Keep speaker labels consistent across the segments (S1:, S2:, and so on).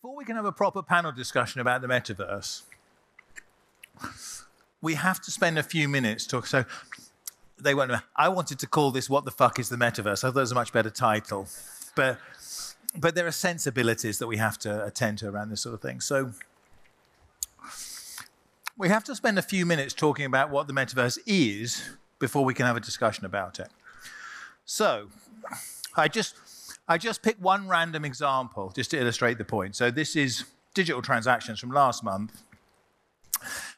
S1: before we can have a proper panel discussion about the metaverse, we have to spend a few minutes talking. So they went. I wanted to call this "What the fuck is the metaverse?" I thought it was a much better title, but but there are sensibilities that we have to attend to around this sort of thing. So we have to spend a few minutes talking about what the metaverse is before we can have a discussion about it. So I just I just picked one random example just to illustrate the point. So this is digital transactions from last month.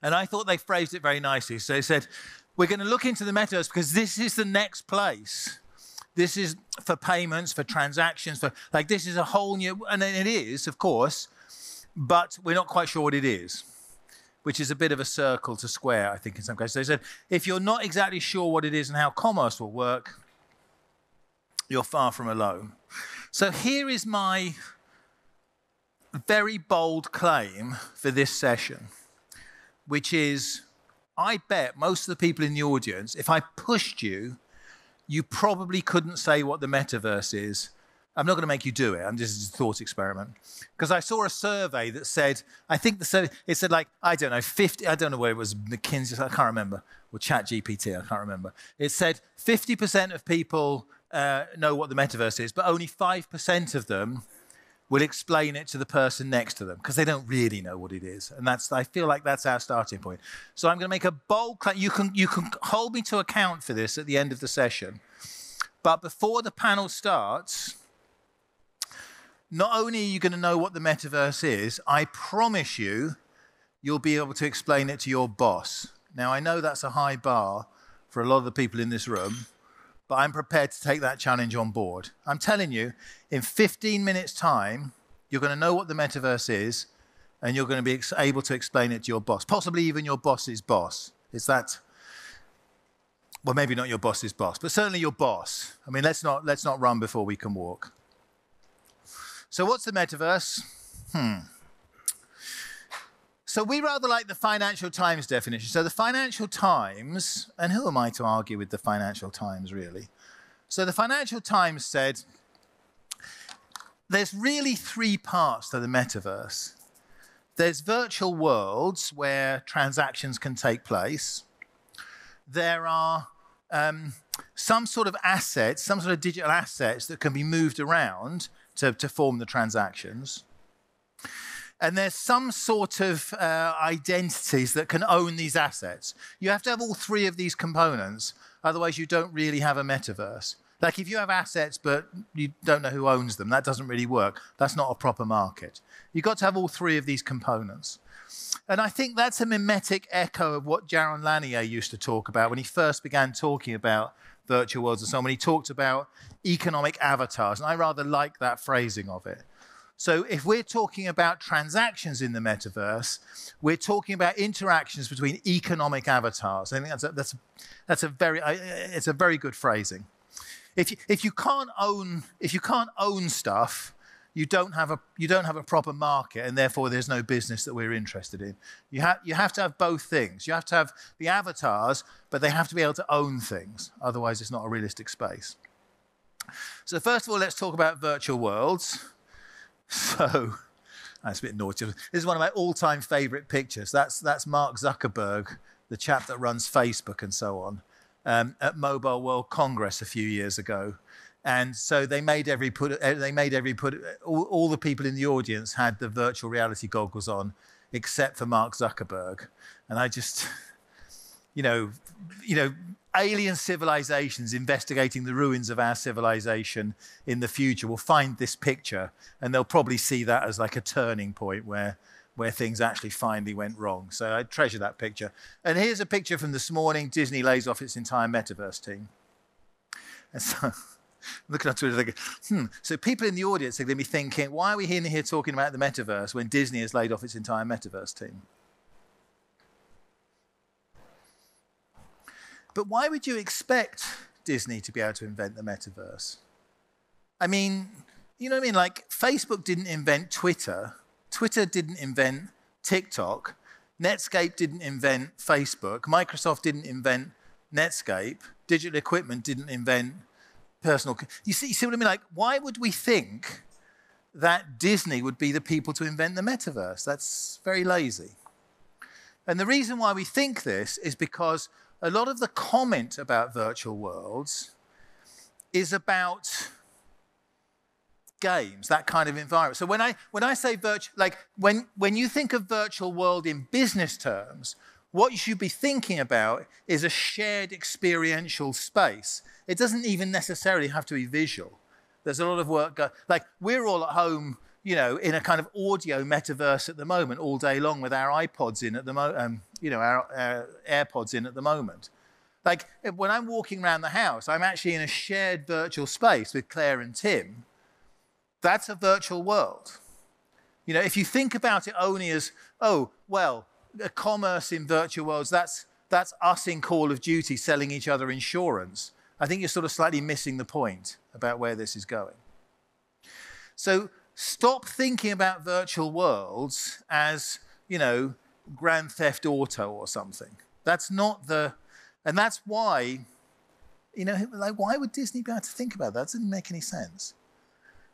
S1: And I thought they phrased it very nicely. So they said, we're going to look into the metaverse because this is the next place. This is for payments, for transactions, for like this is a whole new, and it is, of course, but we're not quite sure what it is, which is a bit of a circle to square, I think, in some cases. They said, if you're not exactly sure what it is and how commerce will work, you're far from alone. So here is my very bold claim for this session, which is I bet most of the people in the audience, if I pushed you, you probably couldn't say what the metaverse is. I'm not going to make you do it. I'm just a thought experiment. Because I saw a survey that said, I think the survey, it said like, I don't know, 50, I don't know where it was, McKinsey, I can't remember, or Chat GPT, I can't remember. It said 50% of people uh, know what the metaverse is, but only 5% of them will explain it to the person next to them because they don't really know what it is. And that's, I feel like that's our starting point. So I'm going to make a bold claim. You can, you can hold me to account for this at the end of the session. But before the panel starts, not only are you going to know what the metaverse is, I promise you, you'll be able to explain it to your boss. Now, I know that's a high bar for a lot of the people in this room but I'm prepared to take that challenge on board. I'm telling you, in 15 minutes' time, you're going to know what the metaverse is, and you're going to be able to explain it to your boss, possibly even your boss's boss. Is that? Well, maybe not your boss's boss, but certainly your boss. I mean, let's not let's not run before we can walk. So, what's the metaverse? Hmm. So we rather like the Financial Times definition. So the Financial Times, and who am I to argue with the Financial Times, really? So the Financial Times said there's really three parts to the metaverse. There's virtual worlds where transactions can take place. There are um, some sort of assets, some sort of digital assets that can be moved around to, to form the transactions and there's some sort of uh, identities that can own these assets. You have to have all three of these components, otherwise, you don't really have a metaverse. Like if you have assets but you don't know who owns them, that doesn't really work. That's not a proper market. You've got to have all three of these components. And I think that's a mimetic echo of what Jaron Lanier used to talk about when he first began talking about virtual worlds and so on, when he talked about economic avatars. And I rather like that phrasing of it. So if we're talking about transactions in the metaverse, we're talking about interactions between economic avatars. I think that's a, that's a, that's a very it's a very good phrasing. If you, if you can't own if you can't own stuff, you don't have a you don't have a proper market, and therefore there's no business that we're interested in. You have you have to have both things. You have to have the avatars, but they have to be able to own things. Otherwise, it's not a realistic space. So first of all, let's talk about virtual worlds. So that's a bit naughty. This is one of my all-time favorite pictures. That's, that's Mark Zuckerberg, the chap that runs Facebook and so on, um, at Mobile World Congress a few years ago. And so they made every put, uh, they made every put, all, all the people in the audience had the virtual reality goggles on, except for Mark Zuckerberg. And I just, you know, you know, alien civilizations investigating the ruins of our civilization in the future will find this picture and they'll probably see that as like a turning point where where things actually finally went wrong. So I treasure that picture. And here's a picture from this morning. Disney lays off its entire metaverse team. And so looking on Twitter thinking, hmm. So people in the audience are going to be thinking, why are we here, here talking about the metaverse when Disney has laid off its entire metaverse team? But why would you expect Disney to be able to invent the metaverse? I mean, you know what I mean? Like, Facebook didn't invent Twitter, Twitter didn't invent TikTok, Netscape didn't invent Facebook, Microsoft didn't invent Netscape, digital equipment didn't invent personal. You see, you see what I mean? Like, why would we think that Disney would be the people to invent the metaverse. That's very lazy. And the reason why we think this is because a lot of the comment about virtual worlds is about games, that kind of environment. So when I when I say virtual, like when when you think of virtual world in business terms, what you should be thinking about is a shared experiential space. It doesn't even necessarily have to be visual. There's a lot of work, go- like we're all at home, you know, in a kind of audio metaverse at the moment, all day long with our iPods in at the moment, um, you know, our, our AirPods in at the moment. Like when I'm walking around the house, I'm actually in a shared virtual space with Claire and Tim. That's a virtual world. You know, if you think about it only as, oh, well, commerce in virtual worlds, that's, that's us in Call of Duty selling each other insurance. I think you're sort of slightly missing the point about where this is going. So stop thinking about virtual worlds as, you know, Grand Theft Auto or something. That's not the, and that's why, you know, like, why would Disney be able to think about that? That doesn't make any sense.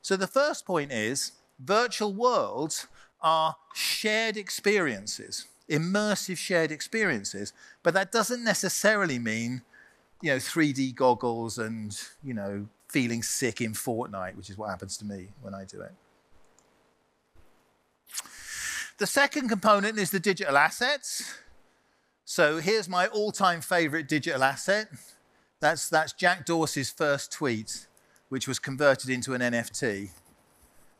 S1: So the first point is virtual worlds are shared experiences, immersive shared experiences, but that doesn't necessarily mean you know, 3D goggles and, you know, feeling sick in Fortnite, which is what happens to me when I do it. The second component is the digital assets. So here's my all-time favorite digital asset. That's, that's Jack Dorsey's first tweet, which was converted into an NFT.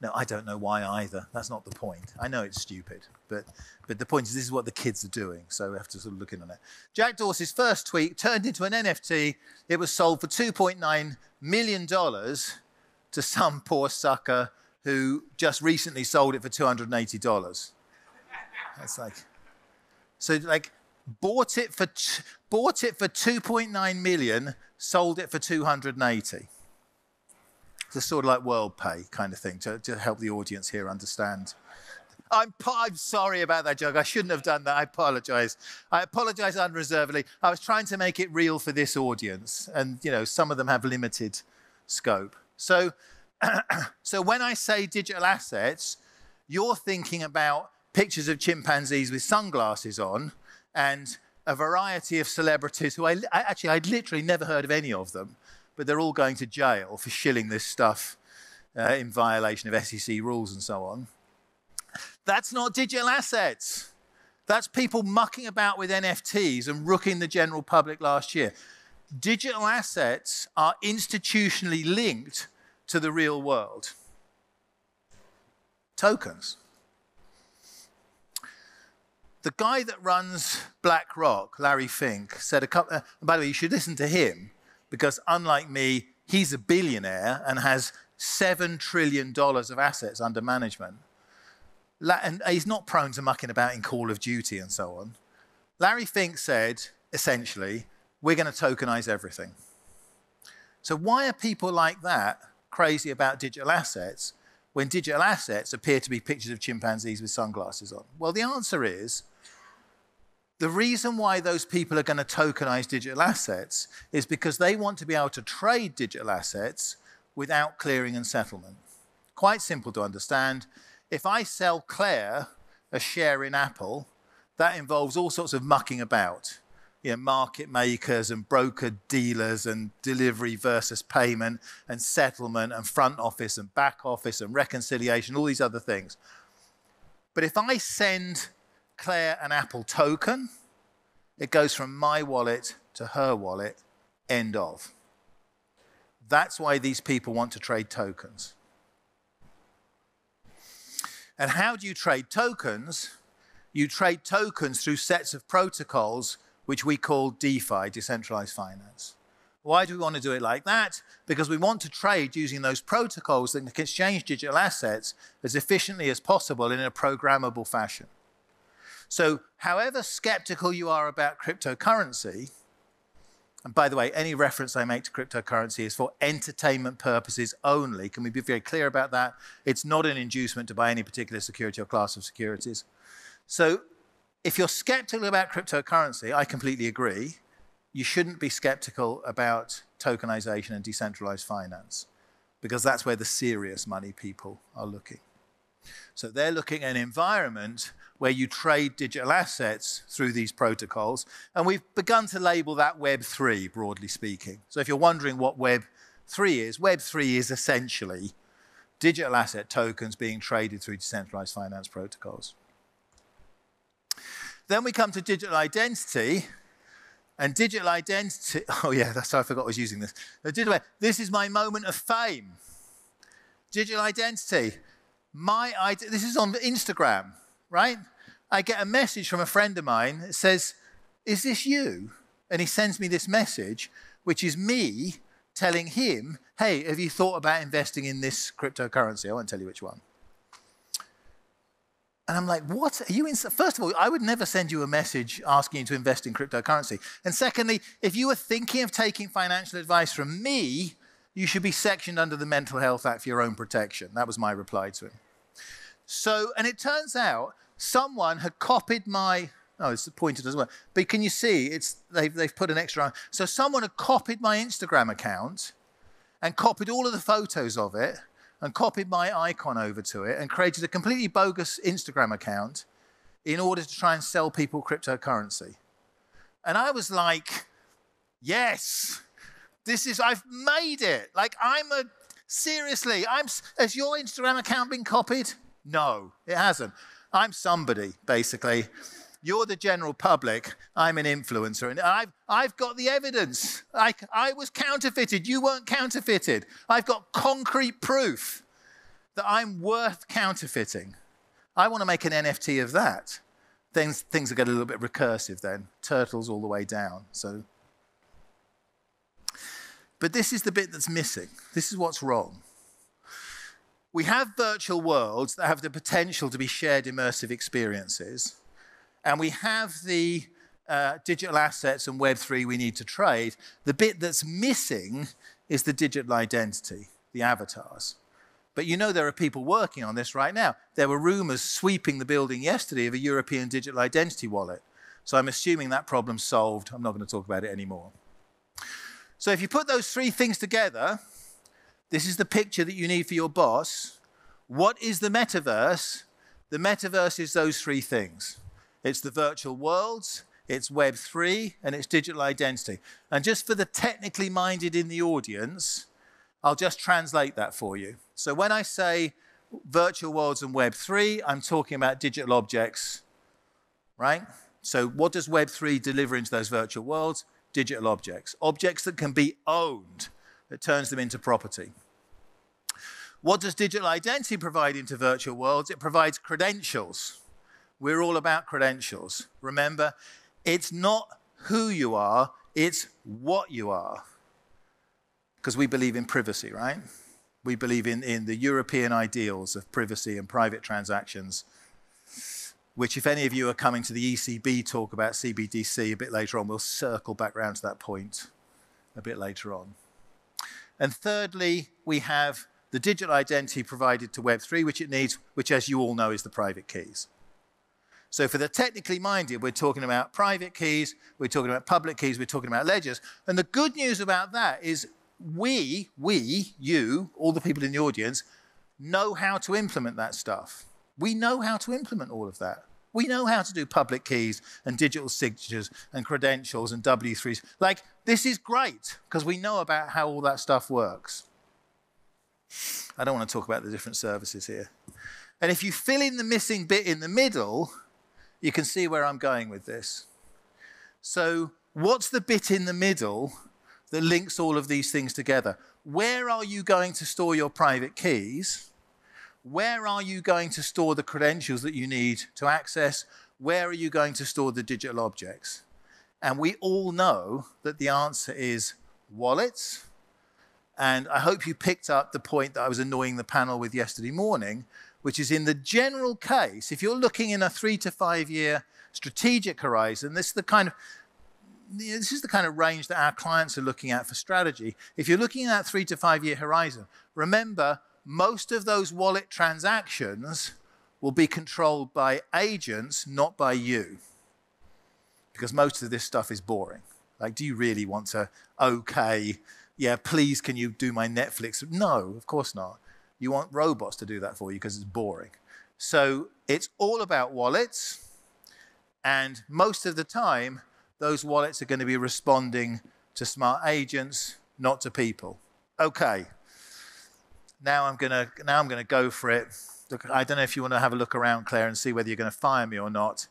S1: No, I don't know why either. That's not the point. I know it's stupid, but, but the point is this is what the kids are doing, so we have to sort of look in on it. Jack Dorsey's first tweet turned into an NFT. It was sold for $2.9 million to some poor sucker who just recently sold it for $280. That's like, so like, bought it for, bought it for 2.9 million, sold it for 280 the sort of like Worldpay kind of thing to, to help the audience here understand. I'm, I'm sorry about that joke. I shouldn't have done that. I apologize. I apologize unreservedly. I was trying to make it real for this audience, and you know, some of them have limited scope. So, so when I say digital assets, you're thinking about pictures of chimpanzees with sunglasses on and a variety of celebrities who I, I actually I'd literally never heard of any of them but they're all going to jail for shilling this stuff uh, in violation of SEC rules and so on. That's not digital assets. That's people mucking about with NFTs and rooking the general public last year. Digital assets are institutionally linked to the real world. Tokens. The guy that runs BlackRock, Larry Fink, said a couple, uh, by the way, you should listen to him because unlike me, he's a billionaire and has $7 trillion of assets under management. And he's not prone to mucking about in Call of Duty and so on. Larry Fink said, essentially, we're going to tokenize everything. So, why are people like that crazy about digital assets when digital assets appear to be pictures of chimpanzees with sunglasses on? Well, the answer is the reason why those people are going to tokenize digital assets is because they want to be able to trade digital assets without clearing and settlement. Quite simple to understand. If I sell Claire a share in Apple, that involves all sorts of mucking about. You know, market makers and broker dealers and delivery versus payment and settlement and front office and back office and reconciliation, all these other things. But if I send Claire an Apple token. It goes from my wallet to her wallet, end of. That's why these people want to trade tokens. And how do you trade tokens? You trade tokens through sets of protocols which we call DeFi, decentralized finance. Why do we want to do it like that? Because we want to trade using those protocols that can exchange digital assets as efficiently as possible in a programmable fashion. So, however skeptical you are about cryptocurrency, and by the way, any reference I make to cryptocurrency is for entertainment purposes only. Can we be very clear about that? It's not an inducement to buy any particular security or class of securities. So, if you're skeptical about cryptocurrency, I completely agree. You shouldn't be skeptical about tokenization and decentralized finance. because that's where the serious money people are looking. So they're looking at an environment where you trade digital assets through these protocols. And we've begun to label that Web3, broadly speaking. So if you're wondering what Web3 is, Web3 is essentially digital asset tokens being traded through decentralized finance protocols. Then we come to digital identity. And digital identity, oh yeah, that's how I forgot I was using this. Uh, digital, this is my moment of fame. Digital identity. My, ID, this is on Instagram right? I get a message from a friend of mine that says, Is this you? And he sends me this message, which is me telling him, Hey, have you thought about investing in this cryptocurrency? I won't tell you which one. And I'm like, what? Are you in? First of all, I would never send you a message asking you to invest in cryptocurrency. And secondly, if you were thinking of taking financial advice from me, you should be sectioned under the Mental Health Act for your own protection. That was my reply to him. So, and it turns out someone had copied my, oh, it's pointed as well. But can you see, it's, they've, they've put an extra, so someone had copied my Instagram account and copied all of the photos of it and copied my icon over to it and created a completely bogus Instagram account in order to try and sell people cryptocurrency. And I was like, yes, this is, I've made it. Like, I'm a, seriously, I'm, has your Instagram account been copied? No, it hasn't. I'm somebody, basically. You're the general public. I'm an influencer. And I've, I've got the evidence. I, I was counterfeited. You weren't counterfeited. I've got concrete proof that I'm worth counterfeiting. I want to make an NFT of that. Things, things get a little bit recursive then. Turtles all the way down. So, But this is the bit that's missing. This is what's wrong we have virtual worlds that have the potential to be shared immersive experiences, and we have the uh, digital assets and Web3 we need to trade. The bit that's missing is the digital identity, the avatars. But you know there are people working on this right now. There were rumors sweeping the building yesterday of a European digital identity wallet. So I'm assuming that problem's solved. I'm not going to talk about it anymore. So if you put those three things together, this is the picture that you need for your boss. What is the metaverse? The metaverse is those three things it's the virtual worlds, it's Web3, and it's digital identity. And just for the technically minded in the audience, I'll just translate that for you. So when I say virtual worlds and Web3, I'm talking about digital objects, right? So what does Web3 deliver into those virtual worlds? Digital objects. Objects that can be owned that turns them into property. What does digital identity provide into virtual worlds? It provides credentials. We're all about credentials. Remember, it's not who you are, it's what you are. Because we believe in privacy, right? We believe in, in the European ideals of privacy and private transactions, which, if any of you are coming to the ECB talk about CBDC a bit later on, we'll circle back around to that point a bit later on. And thirdly, we have the digital identity provided to Web3, which it needs, which, as you all know, is the private keys. So for the technically minded, we're talking about private keys, we're talking about public keys, we're talking about ledgers. And the good news about that is we, we, you, all the people in the audience, know how to implement that stuff. We know how to implement all of that. We know how to do public keys and digital signatures and credentials and W3s. Like, this is great because we know about how all that stuff works. I don't want to talk about the different services here. And if you fill in the missing bit in the middle, you can see where I'm going with this. So, what's the bit in the middle that links all of these things together? Where are you going to store your private keys? where are you going to store the credentials that you need to access? Where are you going to store the digital objects? And we all know that the answer is wallets. And I hope you picked up the point that I was annoying the panel with yesterday morning, which is in the general case, if you're looking in a three to five year strategic horizon, this is the kind of this is the kind of range that our clients are looking at for strategy. If you're looking at that three to five year horizon, remember most of those wallet transactions will be controlled by agents, not by you. Because most of this stuff is boring. Like, do you really want to okay yeah, please, can you do my Netflix? No, of course not. You want robots to do that for you because it's boring. So it's all about wallets. And most of the time, those wallets are going to be responding to smart agents, not to people. Okay. Now I'm gonna now I'm gonna go for it. Look, I don't know if you want to have a look around, Claire, and see whether you're going to fire me or not.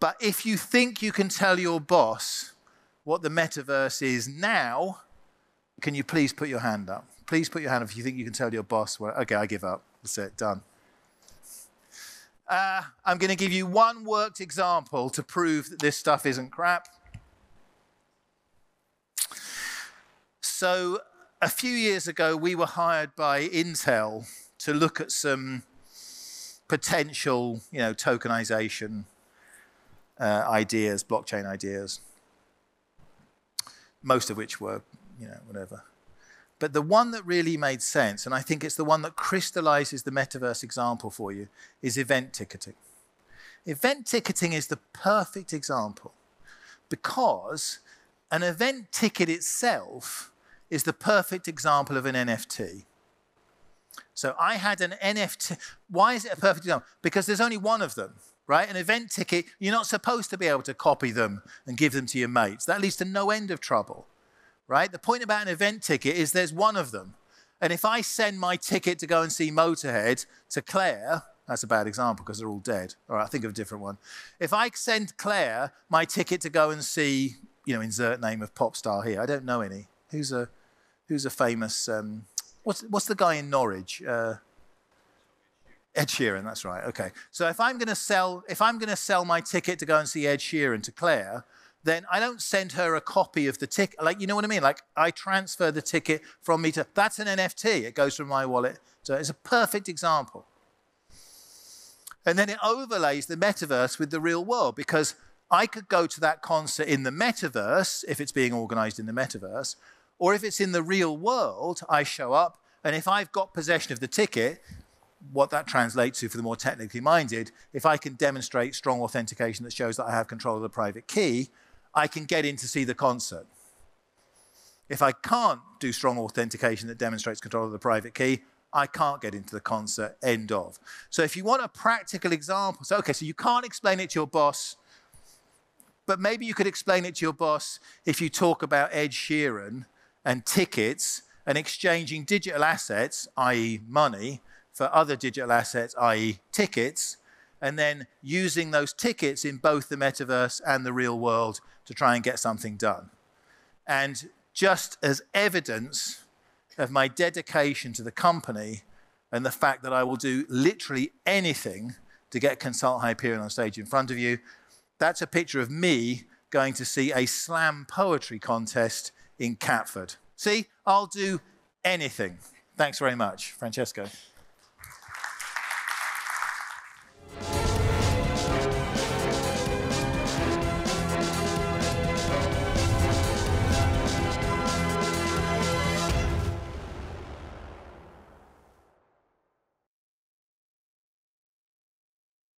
S1: But if you think you can tell your boss what the metaverse is now, can you please put your hand up? Please put your hand up if you think you can tell your boss. Well, okay, I give up. That's it, done. Uh, I'm going to give you one worked example to prove that this stuff isn't crap. So, a few years ago, we were hired by Intel to look at some potential, you know, tokenization uh, ideas, blockchain ideas, most of which were, you know, whatever. But the one that really made sense, and I think it's the one that crystallizes the metaverse example for you, is event ticketing. Event ticketing is the perfect example because an event ticket itself is the perfect example of an NFT. So I had an NFT. Why is it a perfect example? Because there's only one of them, right? An event ticket, you're not supposed to be able to copy them and give them to your mates. That leads to no end of trouble right? The point about an event ticket is there's one of them. And if I send my ticket to go and see Motorhead to Claire, that's a bad example because they're all dead. All right, I think of a different one. If I send Claire my ticket to go and see, you know, insert name of pop star here. I don't know any. Who's a who's a famous? Um, what's what's the guy in Norwich? Uh, Ed Sheeran. That's right. Okay. So if I'm going to sell if I'm going to sell my ticket to go and see Ed Sheeran to Claire, then I don't send her a copy of the ticket. Like, you know what I mean? Like, I transfer the ticket from me to, that's an NFT. It goes from my wallet. So it's a perfect example. And then it overlays the metaverse with the real world because I could go to that concert in the metaverse if it's being organized in the metaverse, or if it's in the real world, I show up. And if I've got possession of the ticket, what that translates to for the more technically minded, if I can demonstrate strong authentication that shows that I have control of the private key, I can get in to see the concert. If I can't do strong authentication that demonstrates control of the private key, I can't get into the concert, end of. So if you want a practical example, so okay, so you can't explain it to your boss, but maybe you could explain it to your boss if you talk about Ed Sheeran and tickets and exchanging digital assets, i.e., money, for other digital assets, i.e., tickets, and then using those tickets in both the metaverse and the real world to try and get something done. And just as evidence of my dedication to the company and the fact that I will do literally anything to get Consult Hyperion on stage in front of you, that's a picture of me going to see a slam poetry contest in Catford. See, I'll do anything. Thanks very much, Francesco.